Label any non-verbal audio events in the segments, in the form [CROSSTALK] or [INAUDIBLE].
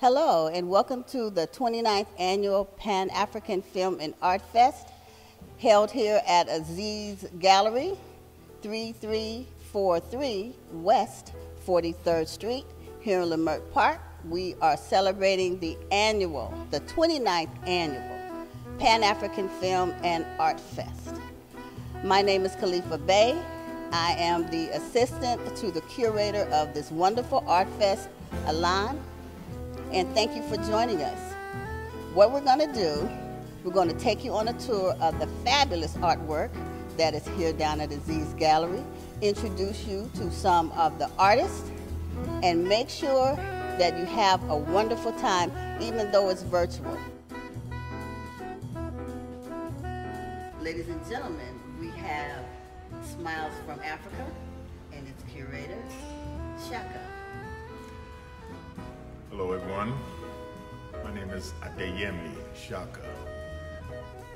Hello, and welcome to the 29th Annual Pan African Film and Art Fest, held here at Aziz Gallery, 3343 West 43rd Street, here in Leimert Park. We are celebrating the annual, the 29th Annual Pan African Film and Art Fest. My name is Khalifa Bey. I am the assistant to the curator of this wonderful art fest, Alan, and thank you for joining us. What we're going to do, we're going to take you on a tour of the fabulous artwork that is here down at the Aziz Gallery, introduce you to some of the artists, and make sure that you have a wonderful time, even though it's virtual. Ladies and gentlemen, we have Smiles from Africa and its curator, Shaka. Hello everyone, my name is Adeyemi Shaka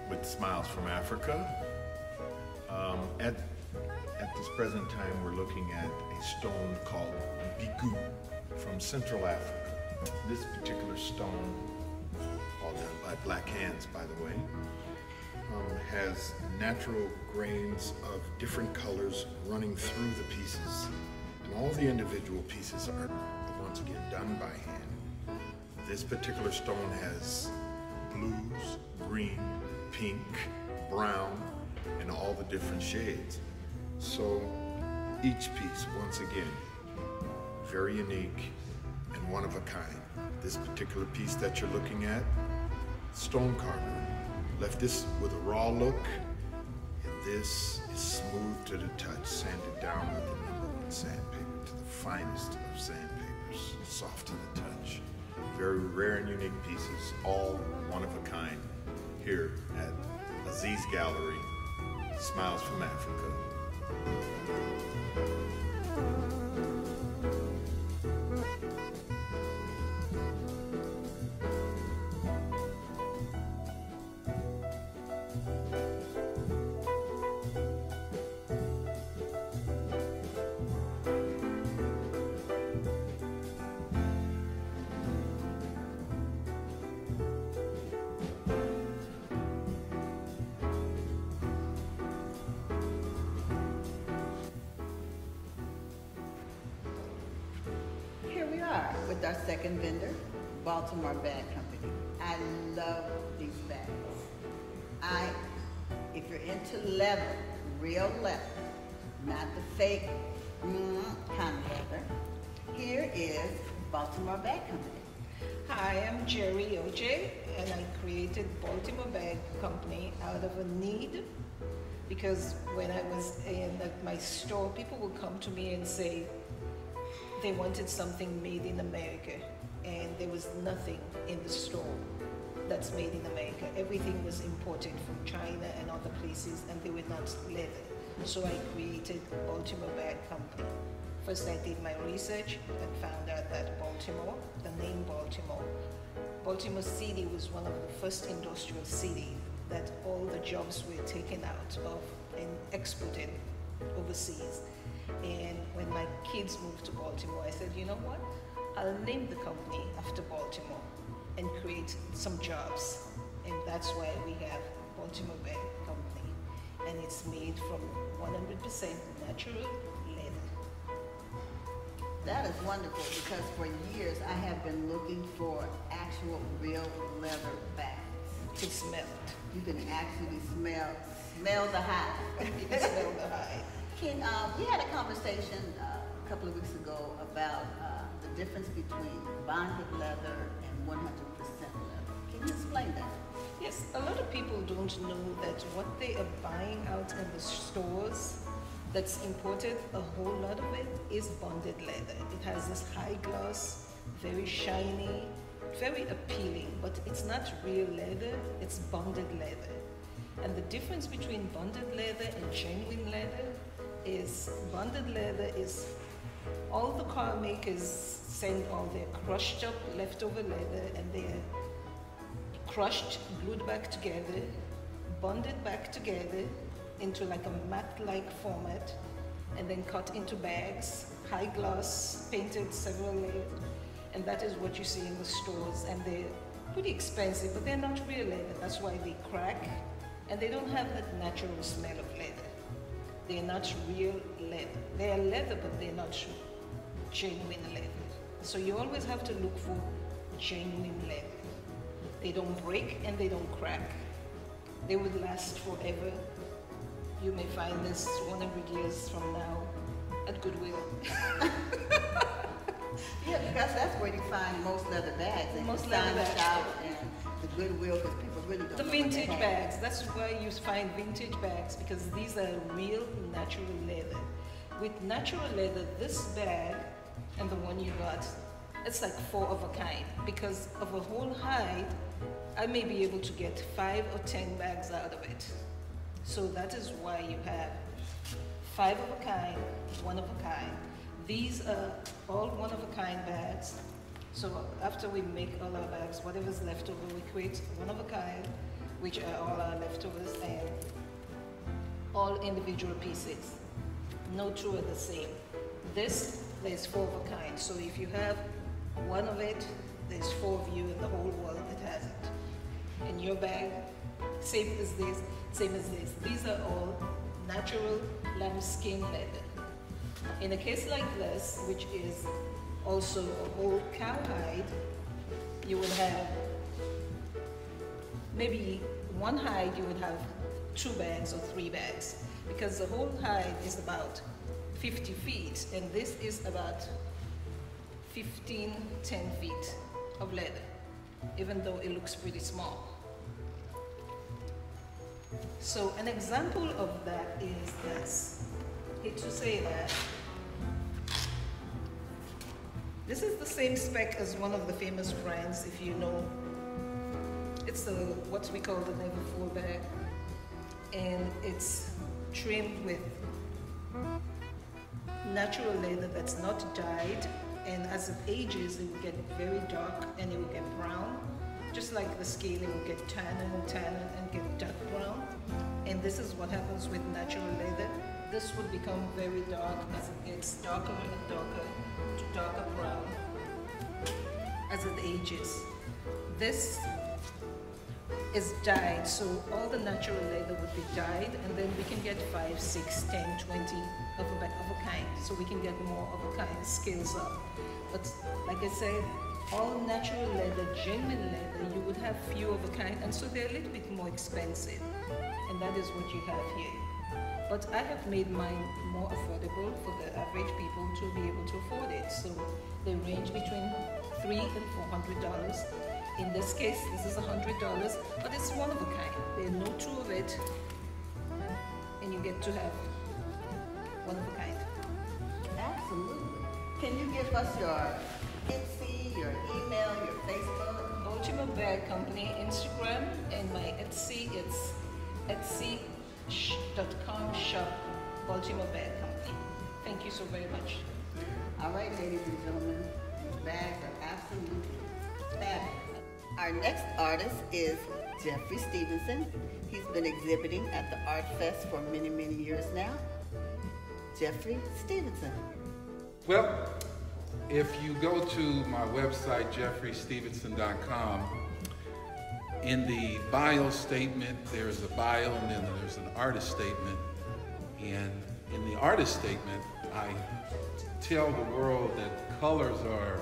with Smiles from Africa. Um, at, at this present time we're looking at a stone called Bigu from Central Africa. This particular stone, all done by black hands by the way, um, has natural grains of different colors running through the pieces. And all the individual pieces are once again done by hand. This particular stone has blues, green, pink, brown, and all the different shades. So each piece, once again, very unique and one of a kind. This particular piece that you're looking at, stone carver, left this with a raw look, and this is smooth to the touch, sanded down with the number one sandpaper to the finest of sandpapers, soft to the touch. Very rare and unique pieces, all one of a kind, here at Aziz Gallery, Smiles from Africa. Second vendor, Baltimore Bag Company. I love these bags. I, if you're into leather, real leather, not the fake mm, kind of leather, here is Baltimore Bag Company. Hi, I'm Jerry OJ, and I created Baltimore Bag Company out of a need because when I was in my store, people would come to me and say they wanted something made in America, and there was nothing in the store that's made in America. Everything was imported from China and other places, and they were not leather. So I created Baltimore Bag Company. First, I did my research and found out that Baltimore, the name Baltimore, Baltimore City was one of the first industrial cities that all the jobs were taken out of and exported overseas. And when my kids moved to Baltimore, I said, you know what? I'll name the company after Baltimore and create some jobs. And that's why we have Baltimore Bag Company. And it's made from 100% natural leather. That is wonderful because for years I have been looking for actual real leather bags. To smell it. You can actually smell smell the hide. [LAUGHS] You can smell the hide. King, uh, we had a conversation uh, a couple of weeks ago about uh, the difference between bonded leather and 100% leather. Can you explain that? Yes, a lot of people don't know that what they are buying out in the stores that's imported, a whole lot of it is bonded leather. It has this high gloss, very shiny, very appealing, but it's not real leather, it's bonded leather. And the difference between bonded leather and genuine leather is bonded leather is all the car makers send all their crushed up leftover leather and they're crushed, glued back together, bonded back together into like a mat-like format, and then cut into bags, high gloss, painted several layers, And that is what you see in the stores. And they're pretty expensive, but they're not real leather. That's why they crack. And they don't have that natural smell of leather. They're not real leather. They are leather, but they're not genuine leather. So you always have to look for genuine leather. They don't break and they don't crack. They would last forever. You may find this 100 years from now at Goodwill. yeah, because that's where you find most leather bags. Most leather bags. And the Goodwill, because people The vintage bags. That's where you find vintage bags because these are real natural leather. With natural leather, this bag and the one you got, it's like four of a kind because of a whole hide, I may be able to get five or ten bags out of it. So that is why you have five of a kind, one of a kind. These are all one of a kind bags. So after we make all our bags, whatever's left over, we create one of a kind, which are all our leftovers and all individual pieces. No two are the same. This there's four of a kind. So if you have one of it, there's four of you in the whole world that has it. In your bag, same as this, same as this. These are all natural lambskin leather. In a case like this, which is also a whole cowhide, you would have maybe one hide you would have two bags or three bags because the whole hide is about 50 feet, and this is about 15, 10 feet of leather, even though it looks pretty small. So an example of that is this. I hate to say that. This is the same spec as one of the famous brands, if you know. It's the what we call the Never full bag, and it's trimmed with natural leather that's not dyed. And as it ages it will get very dark and it will get brown. Just like the scale it will get tanner and tanner and get dark brown. And this is what happens with natural leather. This will become very dark as it gets darker and darker darker brown as it ages this is dyed so all the natural leather would be dyed and then we can get 5 6 10 20 of a, of a kind, so we can get more of a kind, scales up. But like I said, all natural leather, genuine leather, you would have few of a kind, and so they're a little bit more expensive. And that is what you have here. But I have made mine more affordable for the average people to be able to afford it. So they range between three and four hundred dollars. In this case, this is a hundred dollars, but it's one of a kind. There are no two of it, and you get to have one of a kind. Absolutely. Can you give us your Etsy, your email, your Facebook? Baltimore Bag Company, Instagram, and my Etsy, it's etsy.com shop Baltimore Bag Company. Thank you so very much. All right, ladies and gentlemen, bags are absolutely fabulous. Our next artist is Jeffery Stephenson. He's been exhibiting at the Art Fest for many, many years now. Jeffery Stephenson. Well, if you go to my website, jeffreystevenson.com, in the bio statement, there's a bio and then there's an artist statement. And in the artist statement, I tell the world that colors are,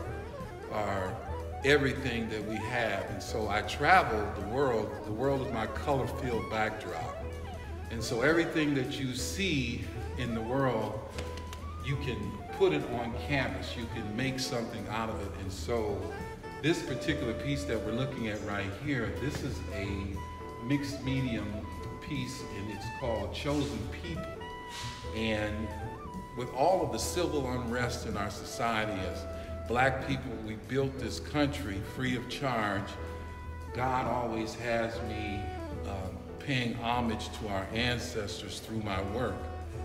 are everything that we have. And so I travel the world. The world is my color field backdrop. And so everything that you see in the world, you can put it on canvas. You can make something out of it. And so this particular piece that we're looking at right here, this is a mixed medium piece and it's called Chosen People. And with all of the civil unrest in our society as black people, we built this country free of charge. God always has me um, paying homage to our ancestors through my work.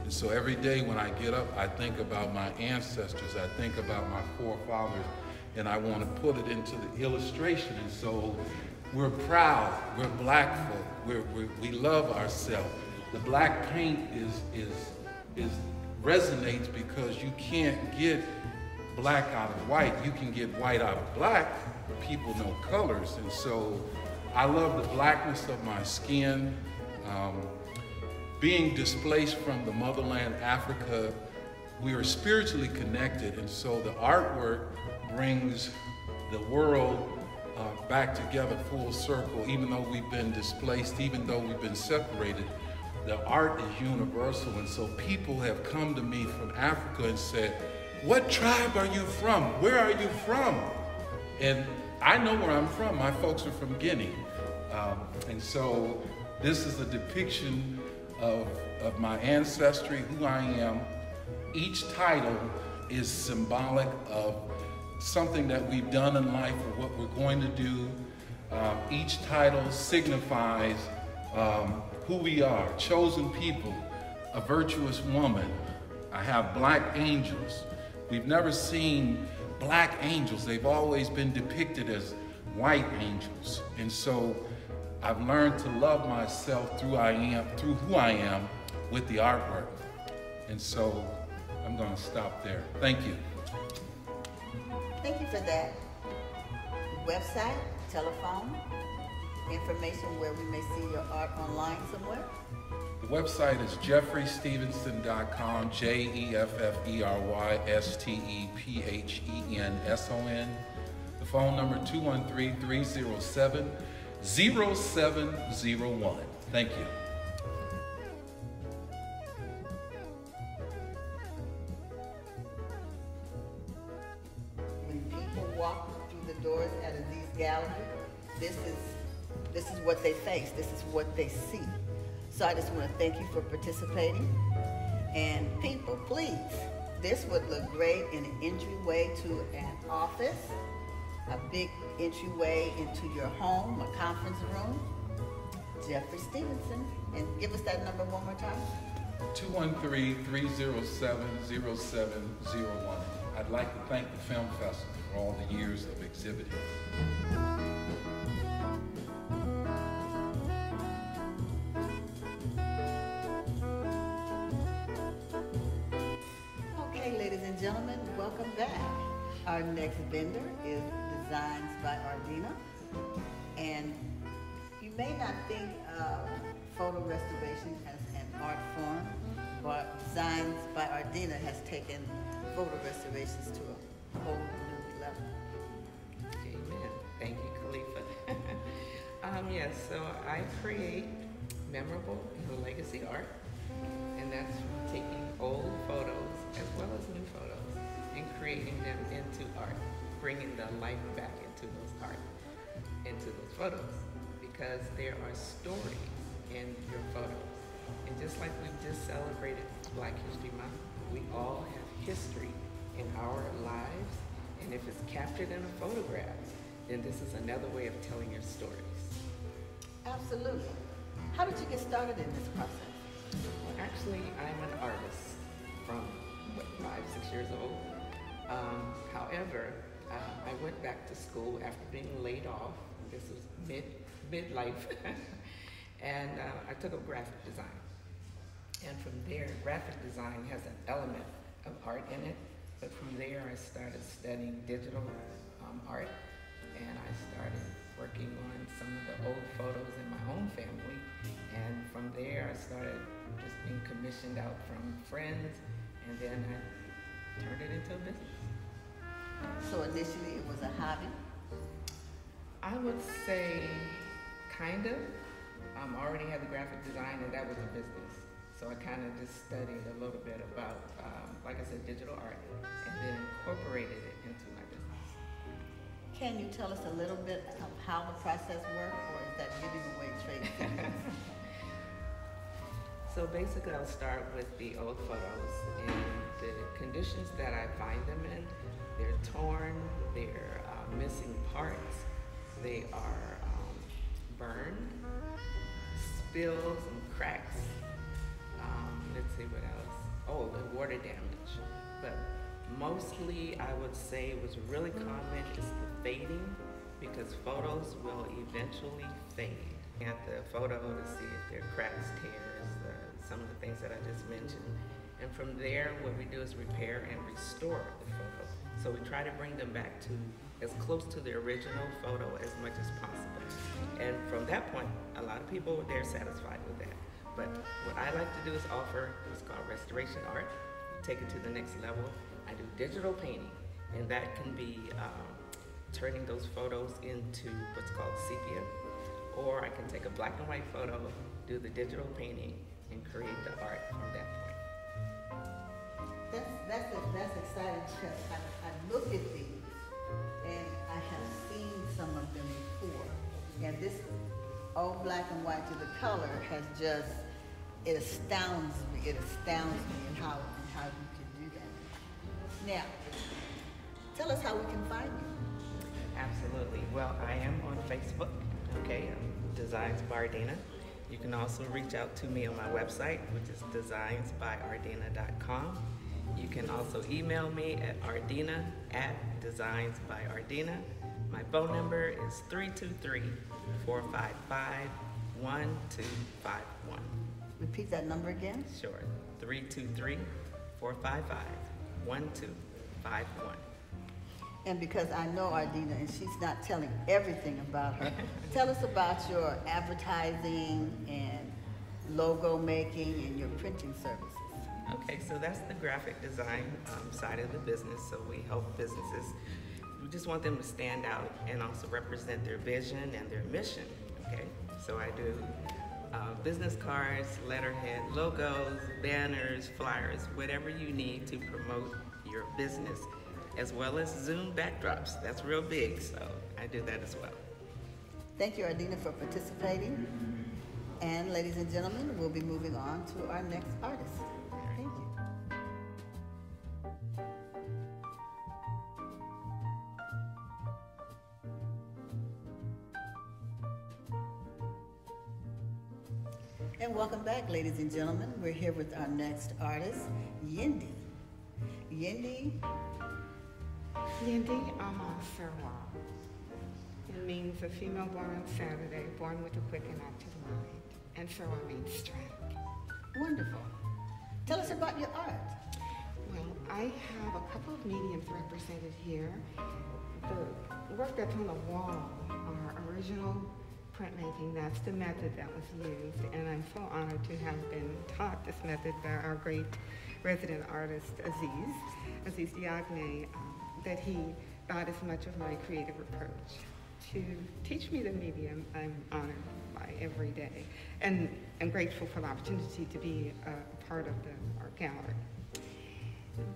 And so every day when I get up, I think about my ancestors, I think about my forefathers, and I want to put it into the illustration. And so we're proud, we're black folk, we're, we're, we love ourselves. The black paint is, is, is resonates because you can't get black out of white. You can get white out of black. People know colors. And so I love the blackness of my skin. Um, being displaced from the motherland, Africa, we are spiritually connected. And so the artwork brings the world uh, back together full circle, even though we've been displaced, even though we've been separated. The art is universal. And so people have come to me from Africa and said, What tribe are you from? Where are you from? And I know where I'm from. My folks are from Guinea. Um, and so this is a depiction of, of my ancestry, who I am. Each title is symbolic of something that we've done in life or what we're going to do. Um, each title signifies um, who we are, chosen people, a virtuous woman. I have black angels. We've never seen black angels. They've always been depicted as white angels. And so I've learned to love myself through I am, through who I am with the artwork. And so I'm going to stop there. Thank you. For that. Website, telephone, information where we may see your art online somewhere. The website is jeffreystevenson.com, J E F F E R Y S T E P H E N S O N. The phone number 213 307 0701. Thank you. What they face. This is what they see. So I just want to thank you for participating. And people, please, this would look great in an entryway to an office, a big entryway into your home, a conference room. Jeffery Stephenson. And give us that number one more time. 213 307 0701. I'd like to thank the Film Festival for all the years of exhibiting. Vendor is Designs by Ardina. And you may not think of photo restoration as an art form, but Designs by Ardina has taken photo restorations to a whole new level. Amen. Thank you, Khalifa. [LAUGHS] um, yes, so I create memorable legacy art, and that's taking old photos as well as new photos and creating them into art, bringing the life back into those art, into those photos, because there are stories in your photos. And just like we've just celebrated Black History Month, we all have history in our lives, and if it's captured in a photograph, then this is another way of telling your stories. Absolutely. How did you get started in this process? Well, actually, I'm an artist from what, five, six years old. Um, however, uh, I went back to school after being laid off. This was mid midlife, [LAUGHS] and uh, I took up graphic design. And from there, graphic design has an element of art in it. But from there, I started studying digital um, art, and I started working on some of the old photos in my own family. And from there, I started just being commissioned out from friends, and then I turned it into a business. So initially it was a hobby. I would say, kind of. Um, I already had the graphic design, and that was a business. So I kind of just studied a little bit about, um, like I said, digital art, and then incorporated it into my business. Can you tell us a little bit of how the process worked, or is that giving away trade secrets? [LAUGHS] So basically, I'll start with the old photos and the conditions that I find them in. They're torn, they're uh, missing parts, they are um, burned, spills and cracks. Um, let's see what else. Oh, the water damage. But mostly, I would say what's really common is the fading because photos will eventually fade. At the photo to see if there are cracks, tears, uh, some of the things that I just mentioned. And from there, what we do is repair and restore the photo So we try to bring them back to as close to the original photo as much as possible. And from that point, a lot of people, they're satisfied with that. But what I like to do is offer what's called restoration art, take it to the next level. I do digital painting, and that can be um, turning those photos into what's called sepia, or I can take a black and white photo, do the digital painting, and create the art from that point. That's, that's, that's exciting [LAUGHS] look at these and I have seen some of them before. And this all black and white to the color has just, it astounds me, it astounds me in how, in how you can do that. Now, tell us how we can find you. Absolutely. Well, I am on Facebook, okay, um, Designs by Ardina. You can also reach out to me on my website, which is designsbyardina.com. You can also email me at ardina at designsbyardina. My phone number is 323 455 1251. Repeat that number again. Sure, 323 455 1251. And because I know Ardina and she's not telling everything about her, [LAUGHS] tell us about your advertising and logo making and your printing services. Okay, so that's the graphic design um, side of the business. So we help businesses. We just want them to stand out and also represent their vision and their mission. Okay, so I do uh, business cards, letterhead, logos, banners, flyers, whatever you need to promote your business, as well as Zoom backdrops. That's real big, so I do that as well. Thank you, Ardina, for participating. And ladies and gentlemen, we'll be moving on to our next artist. Back, ladies and gentlemen. We're here with our next artist, Yendi. Yendi, Yindi Ama Sarwa. It means a female born on Saturday, born with a quick and active mind. And Sarwa means strength. wonderful. Tell us about your art. Well, I have a couple of mediums represented here. The work that's on the wall are original printmaking. That's the method that was used. And I'm so honored to have been taught this method by our great resident artist, Aziz, Aziz Diagne, um, that he thought as much of my creative approach. To teach me the medium, I'm honored by every day. And I'm grateful for the opportunity to be a, part of the art gallery.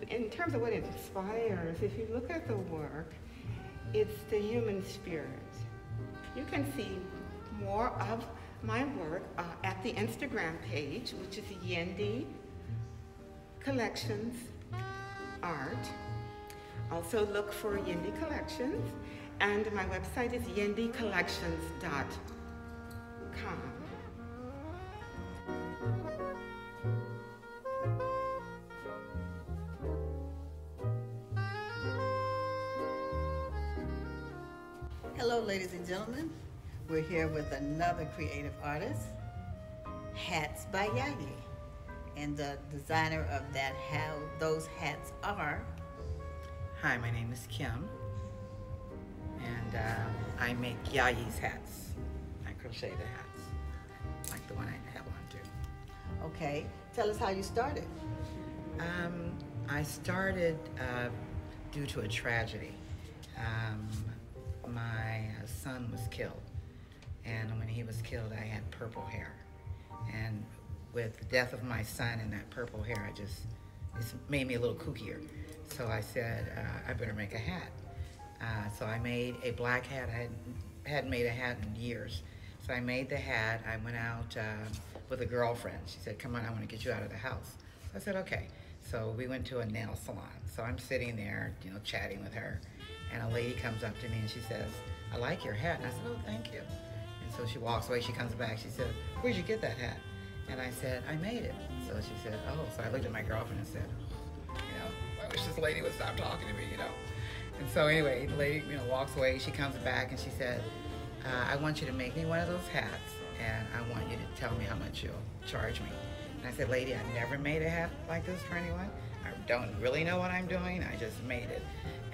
In terms of what it inspires, if you look at the work, it's the human spirit. You can see more of my work uh, at the Instagram page, which is Yendi Collections Art. Also look for Yendi Collections, and my website is yendicollections.com. Hello, ladies and gentlemen. We're here with another creative artist, Hats by Yagi. And the designer of that, how those hats are, Hi, my name is Kim, and uh, I make Yagi's hats. I crochet the hats, like the one I have on too. okay. Tell us how you started. Um, I started uh, due to a tragedy. Um, my son was killed, and when he was killed, I had purple hair. And with the death of my son and that purple hair, I just it's made me a little kookier. So I said uh, I better make a hat. Uh, so I made a black hat. I hadn't, hadn't made a hat in years. So I made the hat. I went out uh, with a girlfriend. She said, "Come on, I want to get you out of the house." So I said, "Okay." So we went to a nail salon. So I'm sitting there, you know, chatting with her, and a lady comes up to me and she says, "I like your hat." And I said, "Oh, thank you." So she walks away. She comes back. She said, "Where'd you get that hat?" And I said, "I made it." So she said, "Oh." So I looked at my girlfriend and said, "You know, I wish this lady would stop talking to me." You know. And so anyway, the lady, you know, walks away. She comes back and she said, uh, "I want you to make me one of those hats, and I want you to tell me how much you'll charge me." And I said, "Lady, I've never made a hat like this for anyone. I don't really know what I'm doing. I just made it."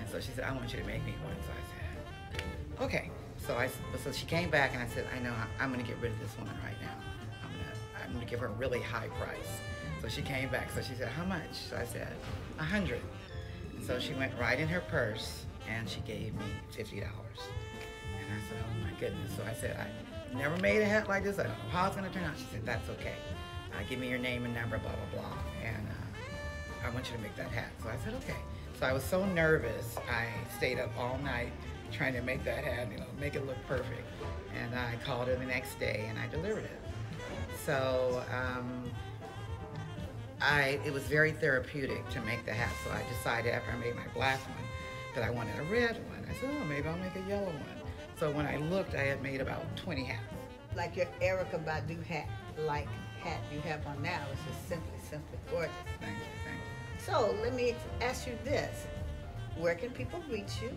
And so she said, I want you to make me one. So I said, okay. So I so she came back and I said, I know I'm going to get rid of this woman right now. I'm going to I'm going to give her a really high price. So she came back. So she said, how much? So I said, a hundred. And so she went right in her purse and she gave me fifty dollars. And I said, oh my goodness. So I said, I never made a hat like this. I don't know how it's going to turn out. She said, that's okay. Uh, give me your name and number, blah blah blah, and uh, I want you to make that hat. So I said, okay. So I was so nervous. I stayed up all night trying to make that hat, you know, make it look perfect. And I called her the next day and I delivered it. So um, I, it was very therapeutic to make the hat. So I decided after I made my black one that I wanted a red one. I said, oh, maybe I'll make a yellow one. So when I looked, I had made about 20 hats. Like your Erykah Badu hat, like hat you have on now, is just simply, simply gorgeous. Thank you, thank you. So let me ask you this. Where can people reach you?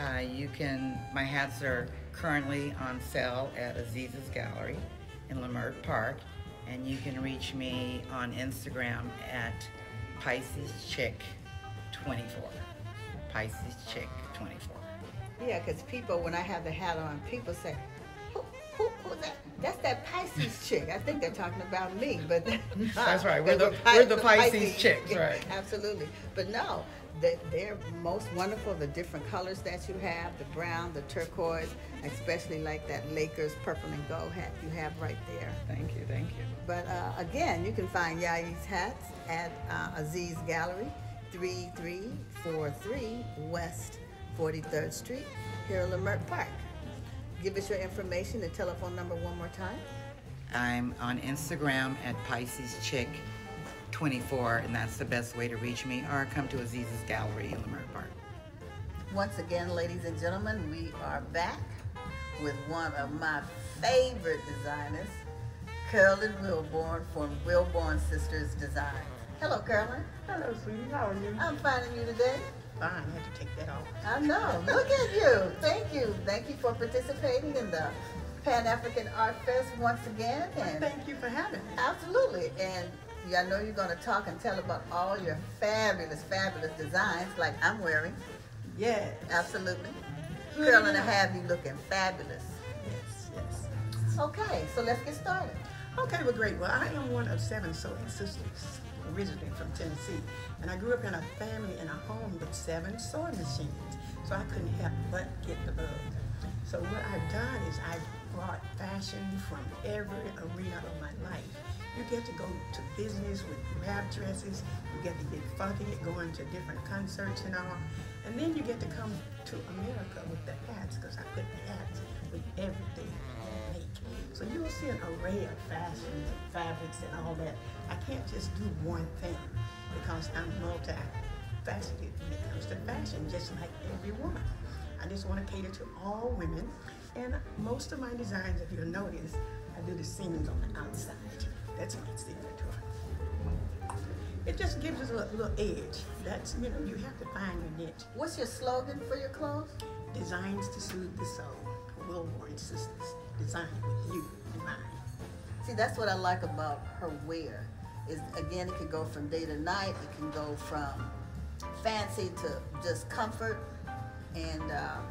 Uh, you can, my hats are currently on sale at Aziza's Gallery in Leimert Park, and you can reach me on Instagram at Pisces Chick 24. Pisces Chick 24. Yeah, because people, when I have the hat on, people say, who, who, who's that? That's that Pisces [LAUGHS] chick. I think they're talking about me, but That's right. We're the- we're the Pisces chicks, right. [LAUGHS] Absolutely. But no, they're most wonderful. The different colors that you have, the brown, the turquoise, especially like that Lakers purple and gold hat you have right there. Thank you, thank you. But uh, again, you can find Yayi's hats at uh, Aziz Gallery, 3343 West 43rd Street, here in Leimert Park. Give us your information and telephone number one more time. I'm on Instagram at Pisces Chick 24, and that's the best way to reach me, or come to Aziz's Gallery in Leimert Park. Once again, ladies and gentlemen, we are back with one of my favorite designers, Carolyn Wilborn from Wilborn Sisters Design. Hello, Carolyn. Hello, sweetie. How are you? I'm finding you today. Fine. I had to take that off. I know. Look at you. Thank you. Thank you for participating in the Pan African Art Fest once again. And Thank you for having me. absolutely. And yeah, I know you're going to talk and tell about all your fabulous, fabulous designs like I'm wearing. Yes. Absolutely. Good Carolyn, I enough. have you looking fabulous. Yes, yes. Okay, so let's get started. Okay, well, great. Well, I am one of seven sewing sisters, originally from Tennessee. And I grew up in a family in a home with seven sewing machines. So I couldn't help but get the bug. So what I've done is I've brought fashion from every arena of my life. You get to go to business with wrap dresses. You get to get funky, going to different concerts and all. And then you get to come to America with the hats, because I put the hats with everything I make. So you'll see an array of fashions and fabrics and all that. I can't just do one thing because I'm multifaceted when it comes to fashion, just like every woman. I just want to cater to all women. And most of my designs, if you'll notice, I do the seams on the outside. That's my signature. It just gives us a little, little edge. That's, you know, you have to find your niche. What's your slogan for your clothes? Designs to soothe the soul. Wilborn Sisters. Designed with you in mind. See, that's what I like about her wear. Is again, it can go from day to night. It can go from fancy to just comfort. And um,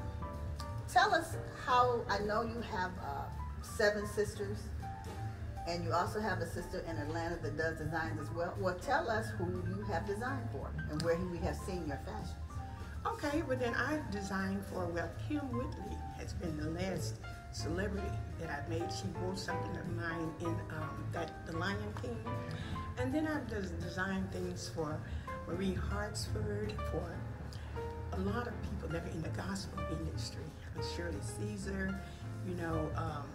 tell us how. I know you have uh, seven sisters, and you also have a sister in Atlanta that does designs as well. Well, tell us who you have designed for and where we have seen your fashions. Okay, well then I've designed for, well, Kym Whitley has been the last celebrity that I've made. She wore something of mine in um, that The Lion King. And then I've des- designed things for Marie Hartsford, for a lot of people that are in the gospel industry. Shirley Caesar, you know, um,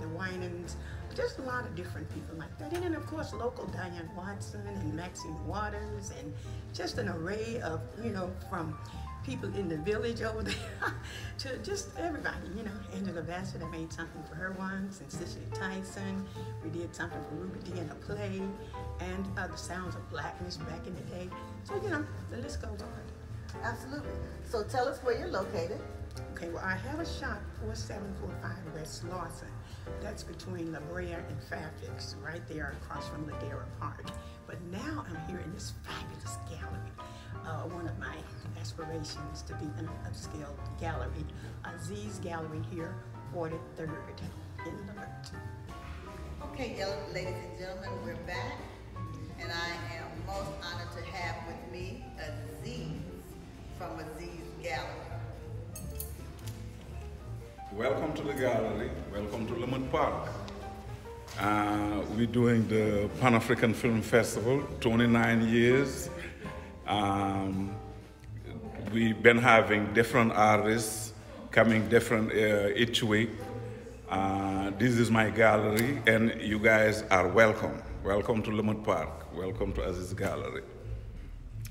the Winans, just a lot of different people like that. And then, of course, local Diane Watson and Maxine Waters, and just an array of, you know, from people in the village over [LAUGHS] there to just everybody, you know. Angela Bassett, I made something for her once, and Cicely Tyson. We did something for Ruby Dee in a play, and uh, The Sounds of Blackness back in the day. So, you know, the list goes on. Absolutely. So tell us where you're located. Okay, well, I have a shop, 4745 West Slauson. That's between La Brea and Fairfax, right there across from Ladera Park. But now I'm here in this fabulous gallery. Uh, one of my aspirations to be in an upscale gallery, Aziz Gallery here, 43rd in Leimert. Okay, ladies and gentlemen, we're back, and I am most honored to have with me Aziz from Aziz Gallery. Welcome to the gallery. Welcome to Leimert Park. Uh, we're doing the Pan African Film Festival, 29 years. Um, we've been having different artists coming different uh, each week. Uh, this is my gallery, and you guys are welcome. Welcome to Leimert Park. Welcome to Aziz Gallery.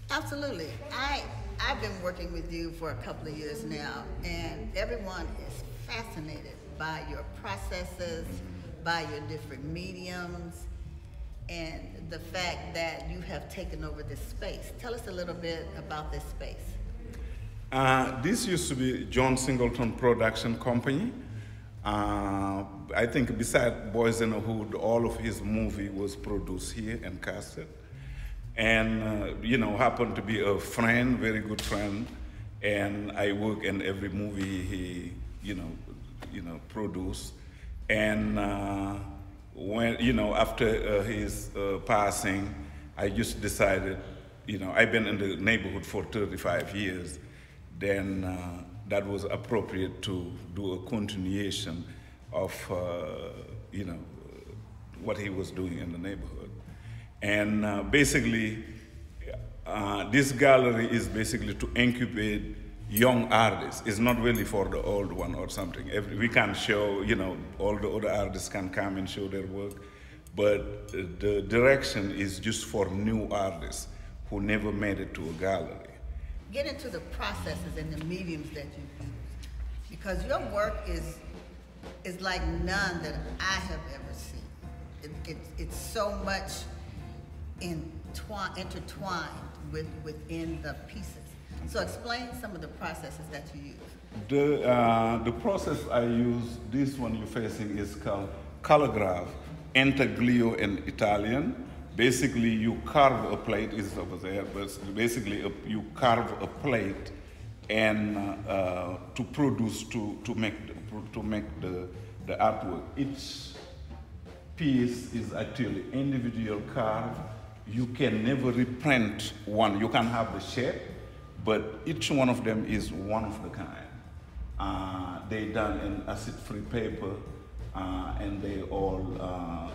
Absolutely. I I've been working with you for a couple of years now, and everyone is fascinated by your processes, by your different mediums, and the fact that you have taken over this space. Tell us a little bit about this space. Uh, this used to be John Singleton Production Company. Uh, I think beside Boyz n the Hood, all of his movie was produced here and casted. And, uh, you know, happened to be a friend, very good friend. And I work in every movie he, you know, you know, produced. And uh, when, you know, after uh, his uh, passing, I just decided, you know, I've been in the neighborhood for 35 years then uh, that was appropriate to do a continuation of, uh, you know, what he was doing in the neighborhood. And basically, uh, this gallery is basically to incubate young artists. It's not really for the old one or something. Every, we can show, you know, all the other artists can come and show their work, but uh, the direction is just for new artists who never made it to a gallery. Get into the processes and the mediums that you use, because your work is is like none that I have ever seen. It, it, it's so much intertwined with, within the pieces. So explain some of the processes that you use. The, uh, the process I use, this one you're facing is called collagraph, intaglio in Italian. Basically, you carve a plate, is over there, but basically a, you carve a plate and uh, to produce, to, to make, to make the, the artwork. Each piece is actually individual carved. You can never reprint one. You can have the shape, but each one of them is one of the kind. Uh, they done in acid-free paper, uh, and they all uh,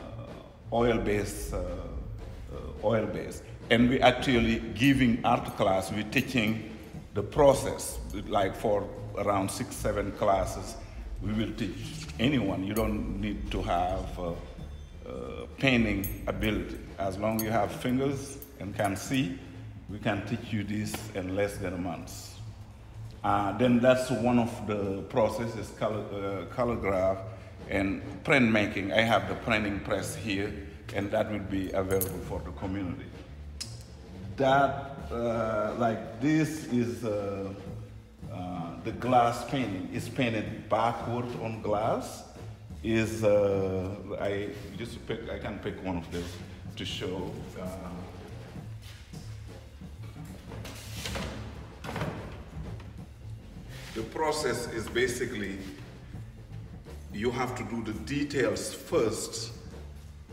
oil-based, uh, uh, oil-based. And we actually giving art class. We teaching the process, like for around six, seven classes. We will teach anyone. You don't need to have painting ability. As long as you have fingers and can see, we can teach you this in less than a month. Uh, then that's one of the processes, color, uh, and printmaking. I have the printing press here, and that will be available for the community. That, uh, like this is uh, uh, the glass painting. It's painted backward on glass. Is uh, I just pick? I can pick one of those to show. The process is basically you have to do the details first,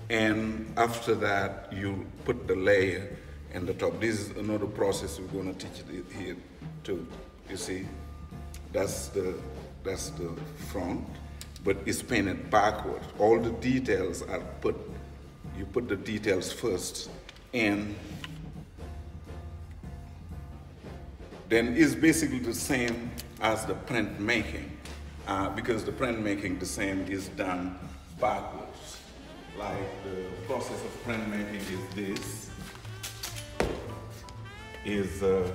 and after that you put the layer in the top. This is another process we're going to teach here too. You see, that's the that's the front, but it's painted backward. All the details are put. You put the details first, and then it's basically the same as the printmaking uh, because the printmaking the same is done backwards. Like the process of printmaking is this, is uh,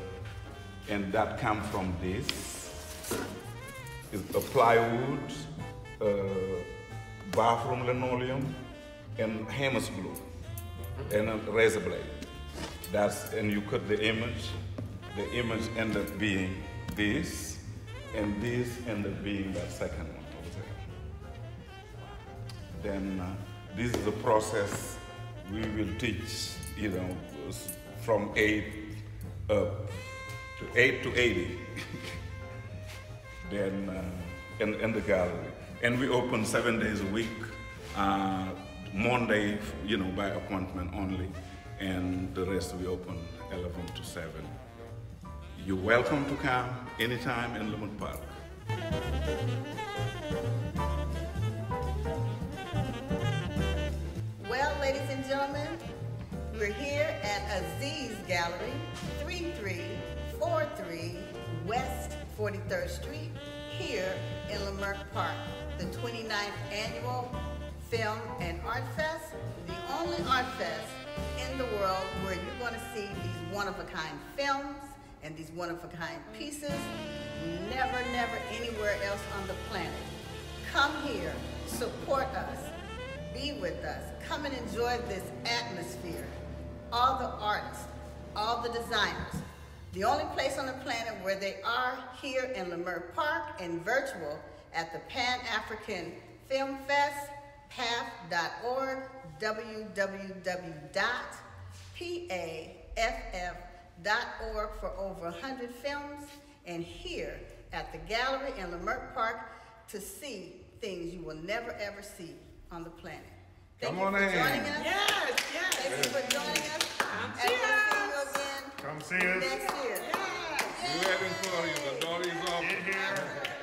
and that comes from this is a plywood, uh, bathroom linoleum, and Hamas glue, and a razor blade. That's and you cut the image the image ended up being this, and this ended up being that second one. Then uh, this is a process we will teach, you know, from eight up to eight to 80. [LAUGHS] then uh, in, in the gallery. And we open seven days a week, uh, Monday, you know, by appointment only, and the rest we open 11 to 7. You're welcome to come anytime in Leimert Park. Well, ladies and gentlemen, we're here at Aziz Gallery, 3343 West 43rd Street, here in Leimert Park, the 29th Annual Film and Art Fest, the only art fest in the world where you're going to see these one-of-a-kind films and these one-of-a-kind pieces never, never anywhere else on the planet. Come here, support us, be with us. Come and enjoy this atmosphere. All the artists, all the designers. The only place on the planet where they are here in Leimert Park and virtual at the Pan African Film Fest, paff.org, www.paff.org for over 100 films, and here at the gallery in Leimert Park to see things you will never ever see on the planet. Thank Come you on for in. joining us. Yes, yes. Thank you for joining us. And we'll see you again Come see us. next year. Yes, We're waiting for you. The door is open. Get here.